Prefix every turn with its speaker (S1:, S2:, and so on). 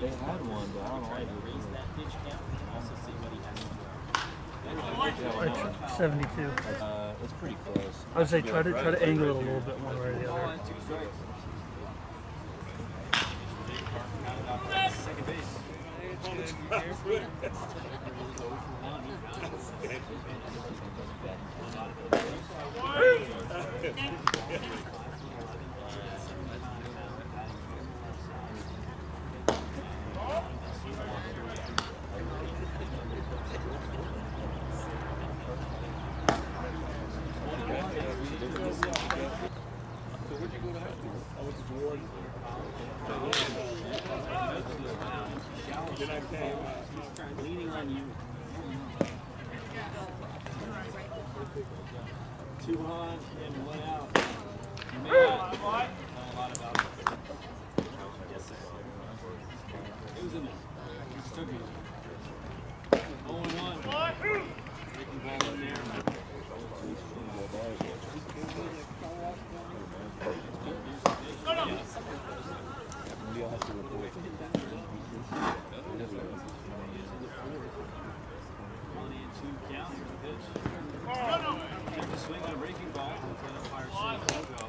S1: They had one, but I don't like it. Raise that pitch count and also see what he has to
S2: Like 72.
S1: Uh, it's pretty close.
S2: I would say try to try to angle it a little bit one way or the
S1: Ball
S2: other.
S1: and two strikes. Second base. Leaning on you. One out. Ball in there. We all have to report. One and two count. Here's the pitch. Get the swing on a breaking ball. Then umpire says no